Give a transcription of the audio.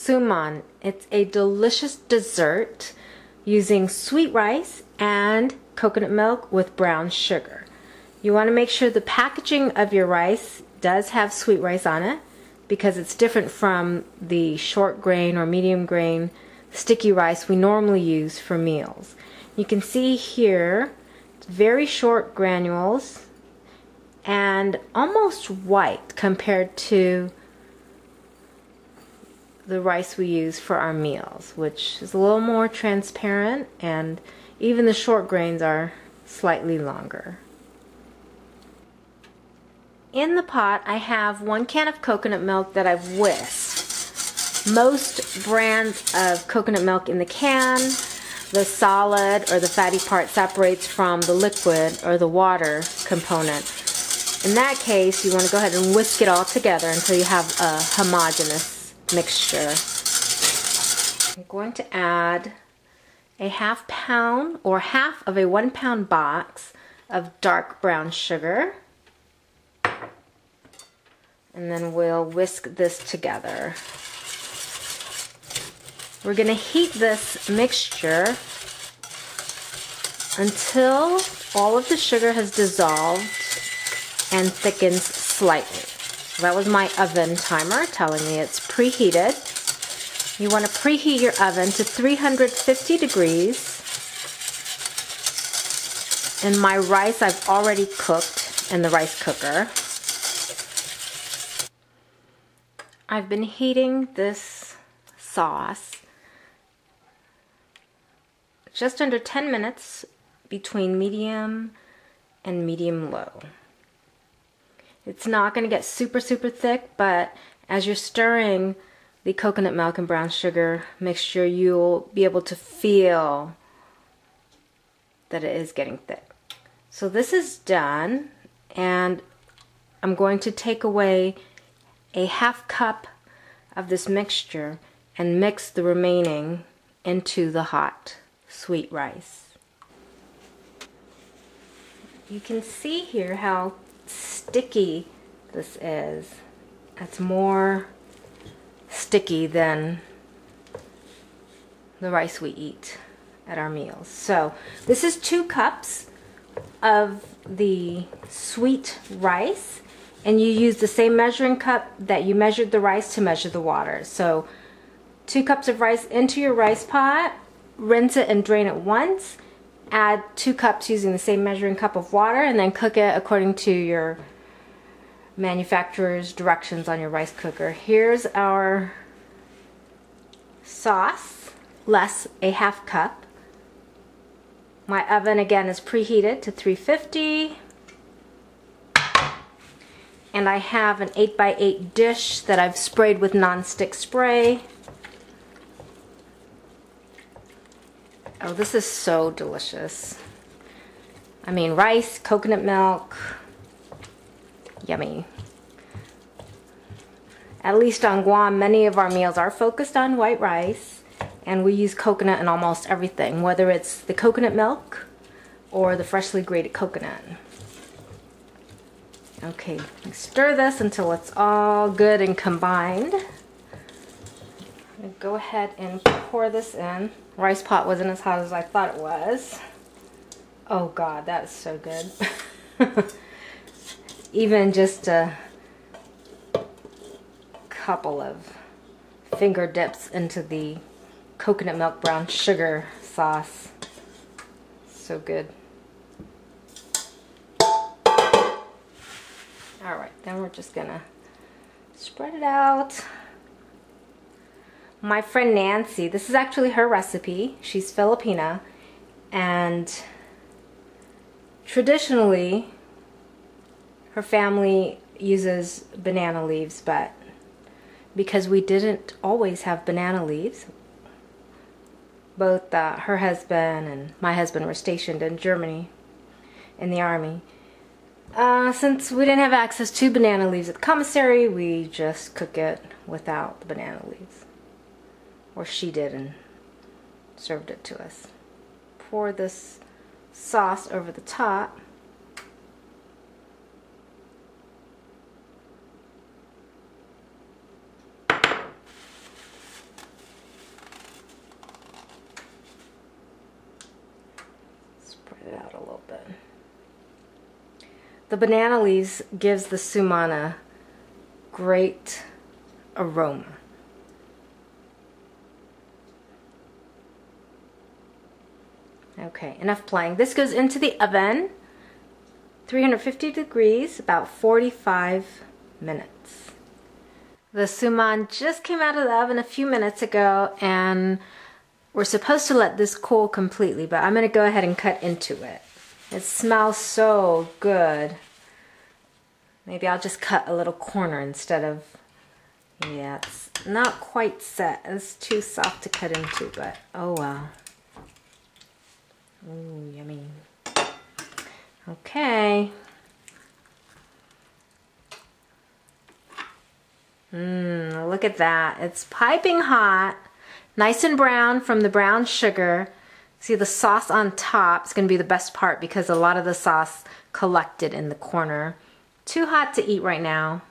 suman. It's a delicious dessert using sweet rice and coconut milk with brown sugar. You want to make sure the packaging of your rice does have sweet rice on it because it's different from the short grain or medium grain sticky rice we normally use for meals. You can see here very short granules and almost white compared to the rice we use for our meals, which is a little more transparent and even the short grains are slightly longer. In the pot, I have one can of coconut milk that I've whisked. Most brands of coconut milk in the can, the solid or the fatty part separates from the liquid or the water component. In that case, you want to go ahead and whisk it all together until you have a homogeneous mixture. I'm going to add a half pound or half of a one pound box of dark brown sugar. And then we'll whisk this together. We're going to heat this mixture until all of the sugar has dissolved and thickens slightly. That was my oven timer telling me it's preheated. You want to preheat your oven to 350 degrees. And my rice I've already cooked in the rice cooker. I've been heating this sauce just under 10 minutes between medium and medium low. It's not going to get super, super thick, but as you're stirring the coconut milk and brown sugar mixture, you'll be able to feel that it is getting thick. So this is done, and I'm going to take away a half cup of this mixture and mix the remaining into the hot sweet rice. You can see here how sticky this is. It's more sticky than the rice we eat at our meals. So this is two cups of the sweet rice and you use the same measuring cup that you measured the rice to measure the water. So two cups of rice into your rice pot, rinse it and drain it once, add two cups using the same measuring cup of water and then cook it according to your manufacturer's directions on your rice cooker. Here's our sauce, less a half cup. My oven again is preheated to 350 and I have an 8x8 dish that I've sprayed with non-stick spray. Oh, this is so delicious. I mean, rice, coconut milk, yummy. At least on Guam, many of our meals are focused on white rice, and we use coconut in almost everything, whether it's the coconut milk or the freshly grated coconut. Okay, stir this until it's all good and combined. Go ahead and pour this in. Rice pot wasn't as hot as I thought it was. Oh god, that's so good. Even just a couple of finger dips into the coconut milk brown sugar sauce. So good. Alright, then we're just gonna spread it out. My friend Nancy, this is actually her recipe. She's Filipina and traditionally her family uses banana leaves but because we didn't always have banana leaves both uh, her husband and my husband were stationed in Germany in the army uh, since we didn't have access to banana leaves at the commissary, we just cook it without the banana leaves. Or she did and served it to us. Pour this sauce over the top. Little bit. The banana leaves gives the suman a great aroma. Okay, enough playing. This goes into the oven, 350 degrees, about 45 minutes. The suman just came out of the oven a few minutes ago and we're supposed to let this cool completely, but I'm going to go ahead and cut into it. It smells so good. Maybe I'll just cut a little corner instead of, yeah, it's not quite set. It's too soft to cut into, but oh well. Ooh, yummy. Okay. Mmm, look at that. It's piping hot, nice and brown from the brown sugar. See the sauce on top is going to be the best part because a lot of the sauce collected in the corner. Too hot to eat right now.